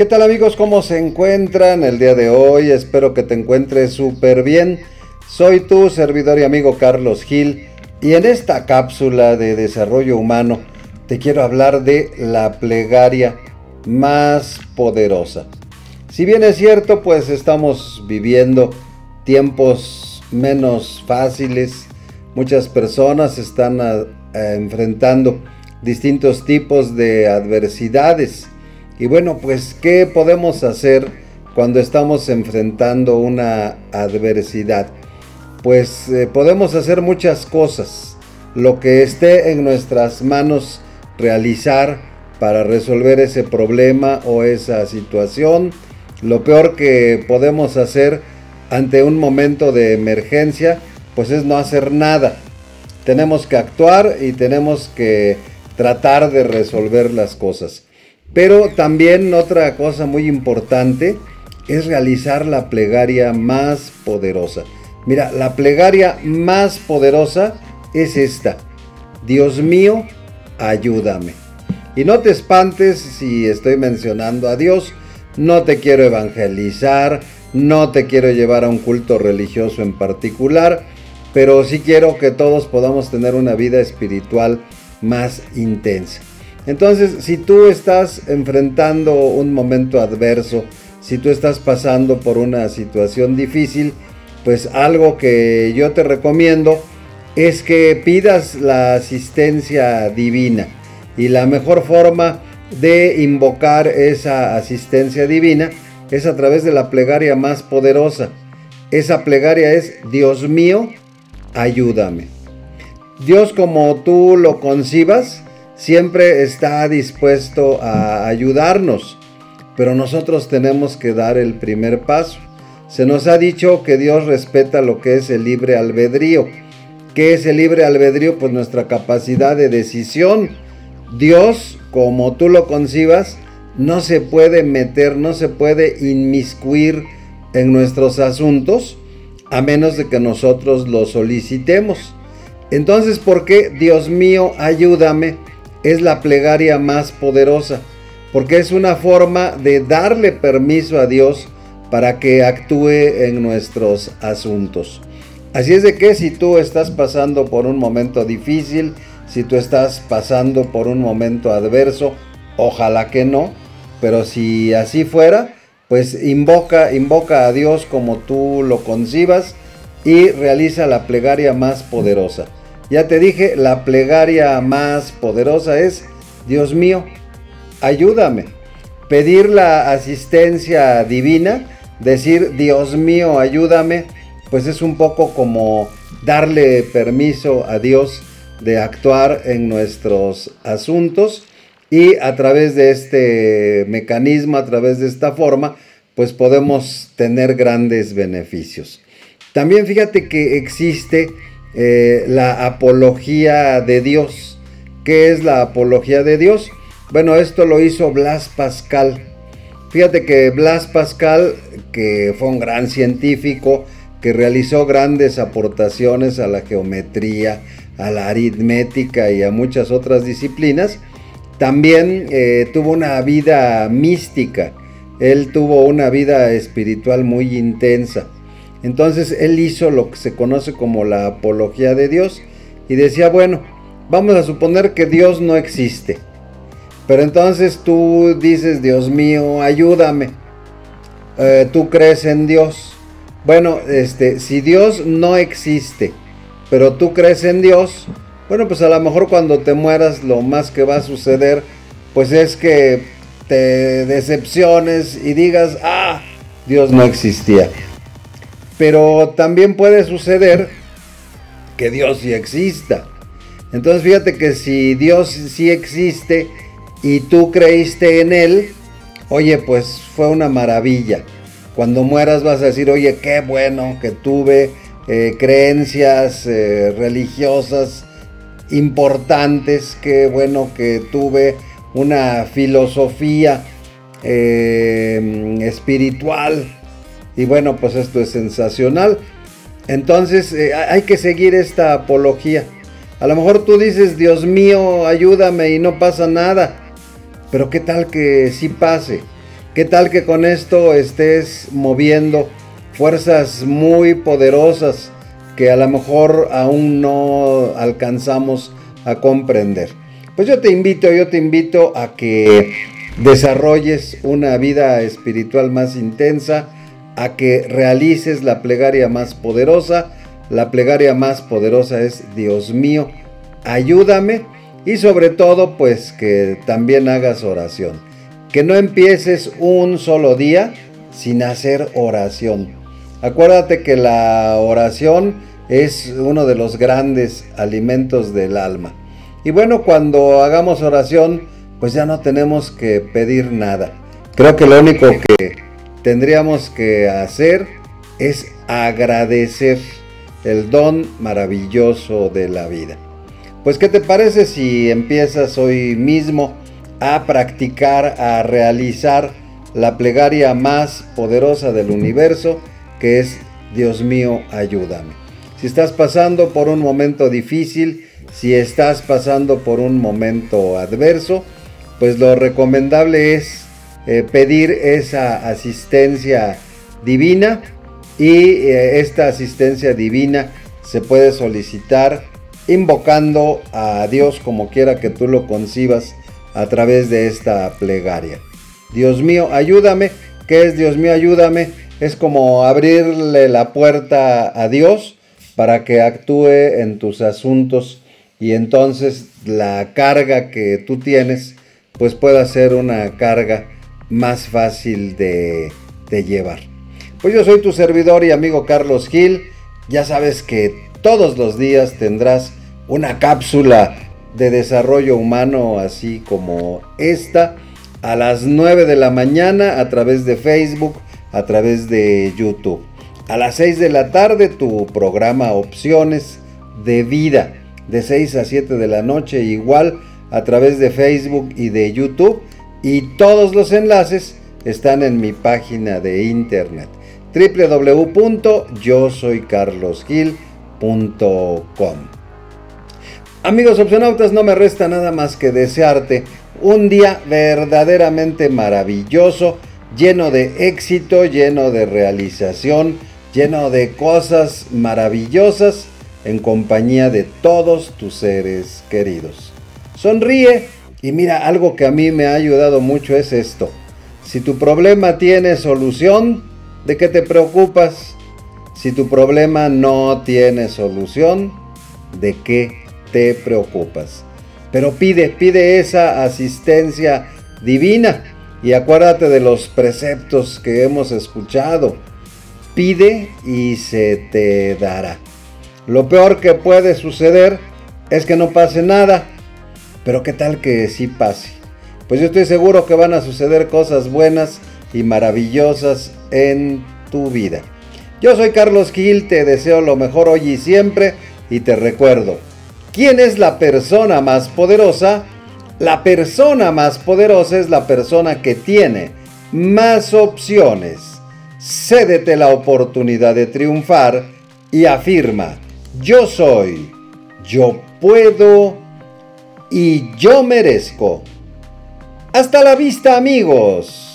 ¿Qué tal amigos? ¿Cómo se encuentran el día de hoy? Espero que te encuentres súper bien. Soy tu servidor y amigo Carlos Gil y en esta cápsula de desarrollo humano te quiero hablar de la plegaria más poderosa. Si bien es cierto, pues estamos viviendo tiempos menos fáciles, muchas personas están enfrentando distintos tipos de adversidades y bueno, pues, ¿qué podemos hacer cuando estamos enfrentando una adversidad? Pues eh, podemos hacer muchas cosas. Lo que esté en nuestras manos realizar para resolver ese problema o esa situación. Lo peor que podemos hacer ante un momento de emergencia, pues es no hacer nada. Tenemos que actuar y tenemos que tratar de resolver las cosas. Pero también otra cosa muy importante es realizar la plegaria más poderosa. Mira, la plegaria más poderosa es esta. Dios mío, ayúdame. Y no te espantes si estoy mencionando a Dios. No te quiero evangelizar, no te quiero llevar a un culto religioso en particular, pero sí quiero que todos podamos tener una vida espiritual más intensa. Entonces, si tú estás enfrentando un momento adverso, si tú estás pasando por una situación difícil, pues algo que yo te recomiendo es que pidas la asistencia divina. Y la mejor forma de invocar esa asistencia divina es a través de la plegaria más poderosa. Esa plegaria es, Dios mío, ayúdame. Dios como tú lo concibas, siempre está dispuesto a ayudarnos, pero nosotros tenemos que dar el primer paso. Se nos ha dicho que Dios respeta lo que es el libre albedrío. ¿Qué es el libre albedrío? Pues nuestra capacidad de decisión. Dios, como tú lo concibas, no se puede meter, no se puede inmiscuir en nuestros asuntos a menos de que nosotros lo solicitemos. Entonces, ¿por qué Dios mío, ayúdame? Es la plegaria más poderosa, porque es una forma de darle permiso a Dios para que actúe en nuestros asuntos. Así es de que si tú estás pasando por un momento difícil, si tú estás pasando por un momento adverso, ojalá que no, pero si así fuera, pues invoca, invoca a Dios como tú lo concibas y realiza la plegaria más poderosa. Ya te dije, la plegaria más poderosa es, Dios mío, ayúdame. Pedir la asistencia divina, decir, Dios mío, ayúdame, pues es un poco como darle permiso a Dios de actuar en nuestros asuntos y a través de este mecanismo, a través de esta forma, pues podemos tener grandes beneficios. También fíjate que existe eh, la apología de Dios. ¿Qué es la apología de Dios? Bueno, esto lo hizo Blas Pascal. Fíjate que Blas Pascal, que fue un gran científico, que realizó grandes aportaciones a la geometría, a la aritmética y a muchas otras disciplinas, también eh, tuvo una vida mística. Él tuvo una vida espiritual muy intensa. Entonces él hizo lo que se conoce como la apología de Dios y decía, bueno, vamos a suponer que Dios no existe. Pero entonces tú dices, Dios mío, ayúdame. Eh, tú crees en Dios. Bueno, este, si Dios no existe, pero tú crees en Dios, bueno, pues a lo mejor cuando te mueras lo más que va a suceder, pues es que te decepciones y digas, ah, Dios no existía. Pero también puede suceder que Dios sí exista. Entonces fíjate que si Dios sí existe y tú creíste en Él, oye, pues fue una maravilla. Cuando mueras vas a decir, oye, qué bueno que tuve eh, creencias eh, religiosas importantes, qué bueno que tuve una filosofía eh, espiritual y bueno, pues esto es sensacional. Entonces eh, hay que seguir esta apología. A lo mejor tú dices, Dios mío, ayúdame y no pasa nada. Pero qué tal que sí pase. ¿Qué tal que con esto estés moviendo fuerzas muy poderosas que a lo mejor aún no alcanzamos a comprender? Pues yo te invito, yo te invito a que desarrolles una vida espiritual más intensa, a que realices la plegaria más poderosa. La plegaria más poderosa es Dios mío, ayúdame y sobre todo pues que también hagas oración. Que no empieces un solo día sin hacer oración. Acuérdate que la oración es uno de los grandes alimentos del alma. Y bueno, cuando hagamos oración, pues ya no tenemos que pedir nada. Creo que lo único que tendríamos que hacer es agradecer el don maravilloso de la vida. Pues ¿qué te parece si empiezas hoy mismo a practicar, a realizar la plegaria más poderosa del universo, que es Dios mío, ayúdame? Si estás pasando por un momento difícil, si estás pasando por un momento adverso, pues lo recomendable es eh, pedir esa asistencia divina y eh, esta asistencia divina se puede solicitar invocando a Dios como quiera que tú lo concibas a través de esta plegaria. Dios mío, ayúdame. ¿Qué es Dios mío, ayúdame? Es como abrirle la puerta a Dios para que actúe en tus asuntos y entonces la carga que tú tienes pues pueda ser una carga más fácil de, llevar. Pues yo soy tu servidor y amigo Carlos Gil. Ya sabes que todos los días tendrás una cápsula de desarrollo humano así como esta a las 9 de la mañana a través de Facebook, a través de YouTube. A las 6 de la tarde tu programa Opciones de Vida de 6 a 7 de la noche igual a través de Facebook y de YouTube y todos los enlaces están en mi página de internet www.yosoycarlosgil.com Amigos opcionautas, no me resta nada más que desearte un día verdaderamente maravilloso, lleno de éxito, lleno de realización, lleno de cosas maravillosas en compañía de todos tus seres queridos. Sonríe y mira, algo que a mí me ha ayudado mucho es esto. Si tu problema tiene solución, ¿de qué te preocupas? Si tu problema no tiene solución, ¿de qué te preocupas? Pero pide, pide esa asistencia divina y acuérdate de los preceptos que hemos escuchado. Pide y se te dará. Lo peor que puede suceder es que no pase nada. Pero qué tal que sí pase. Pues yo estoy seguro que van a suceder cosas buenas y maravillosas en tu vida. Yo soy Carlos Gil, te deseo lo mejor hoy y siempre y te recuerdo, ¿quién es la persona más poderosa? La persona más poderosa es la persona que tiene más opciones. Cédete la oportunidad de triunfar y afirma, yo soy, yo puedo y yo merezco. Hasta la vista amigos.